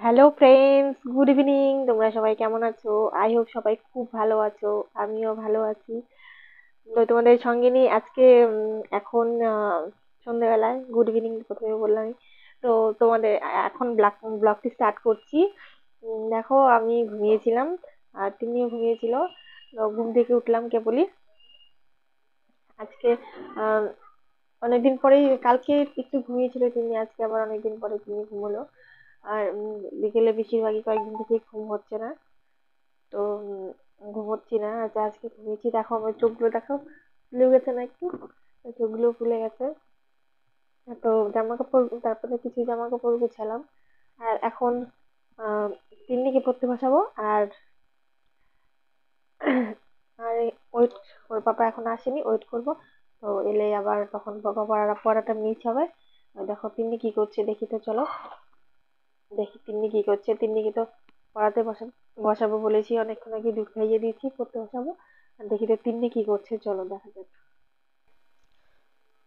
Hello friends good evening তোমরা সবাই কেমন আছো? আই হোপ সবাই খুব ভালো আছো। আমিও ভালো আছি। তো তোমাদের সঙ্গে নিয়ে আজকে এখন সন্ধ্যেবেলায় গুড ইভিনিং প্রথমে বললাম। তো তোমাদের এখন ব্লগ, ব্লগটি স্টার্ট করছি। দেখো, আমি ঘুমিয়েছিলাম। আর তিনিও ঘুমিয়েছিল। ঘুম থেকে উঠলাম কেবলই। আজকে অনেকদিন পরেই, কালকে একটু ঘুমিয়েছিল তিনি। আজকে আবার অনেকদিন পরে তিনি ঘুমোলো। আর বিকেলে বেশিরভাগই কয়েকদিন থেকে ঘুম হচ্ছে না। তো ঘুমোচ্ছি না। আজ আজকে ঘুমিয়েছি, দেখো আমার চোখগুলো দেখো। ফুলে গেছে না একটু? চোখগুলো ফুলে গেছে। তো জামা কাপড় তারপরে কিছু জামা কাপড় গুছালাম। আর এখন তিন্নিকে পড়তে বসাবো। আর আর ওয়েট, ওর পাপা এখন আসেনি, ওয়েট করব। তো এলে আবার তখন পাপা পড়া পড়াটা মিস হবে। দেখো তিন্নি কি করছে দেখি তো, চলো। দেখি, তিন্নি কি করছে? তিন্নিকে তো পড়াতে বসা, বসাবো বলেছি, অনেকক্ষণ আগে দুধ খাইয়ে দিয়েছি, পড়তে বসাবো। আর দেখি তো তিন্নি কি করছে? চলো দেখা যাক।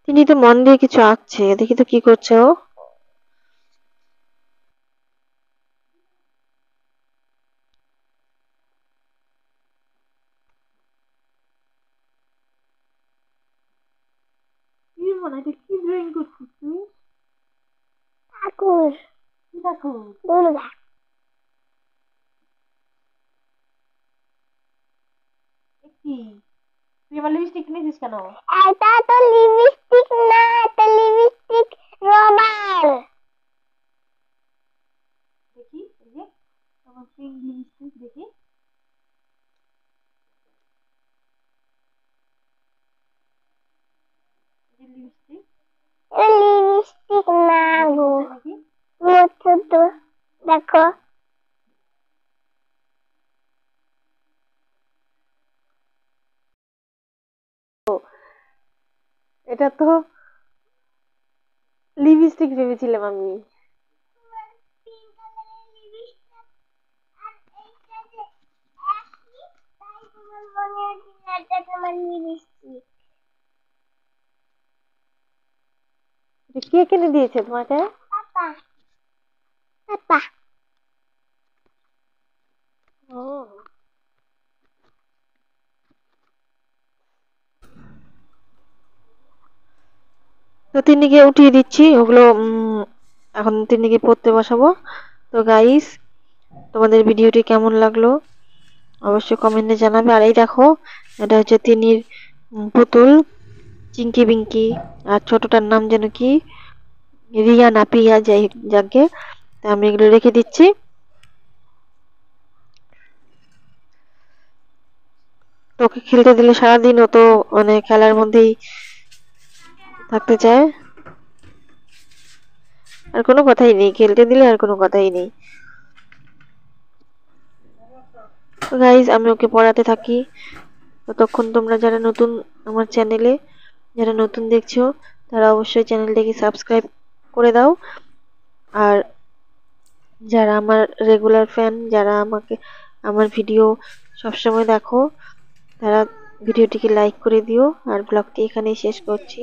তিনি তো মন দিয়ে কিছু আঁকছে, দেখি তো কি করছে ও কি মনে হয় কি ড্রয়িং করছিস তুই ঠাকুর কি দেখো দুর্গা কি তুই আমার লিপস্টিক নিয়েছিস কেন এটা লিপস্টিক দেখি এই যে লিপস্টিক এটা লিপস্টিক না গো নাকি ছোট দেখো এটা তো লিপস্টিক ভেবেছিলাম আমি। কে কিনে দিয়েছে তোমাকে? পাপা। পাপা ও তো তিন্নিকে উঠিয়ে দিচ্ছি। ওগুলো এখন তিন্নিকে পড়তে বসাবো। তো গাইস তোমাদের ভিডিওটি কেমন লাগল? অবশ্যই কমেন্টে জানাবে। আর এই দেখো এটা হচ্ছে তিন্নির উম, পুতুল চিঙ্কি বিঙ্কি আর ছোটটার নাম যেন কি? রিয়া না পিয়া যাই যাকে। তা আমি এগুলো রেখে দিচ্ছি। তোকে খেলতে দিলে সারাদিন ও তো মানে খেলার মধ্যেই থাকতে চায়? আর কোনো কথাই নেই, খেলতে দিলে আর কোনো কথাই নেই। গাইজ আমি ওকে পড়াতে থাকি। ততক্ষণ তোমরা যারা নতুন আমার চ্যানেলে, যারা নতুন দেখছ, তারা অবশ্যই চ্যানেলটাকে সাবস্ক্রাইব করে দাও। আর যারা আমার রেগুলার ফ্যান যারা আমাকে, আমার ভিডিও সবসময় দেখো, তারা ভিডিওটিকে লাইক করে দিও। আর ব্লগটি এখানেই শেষ করছি।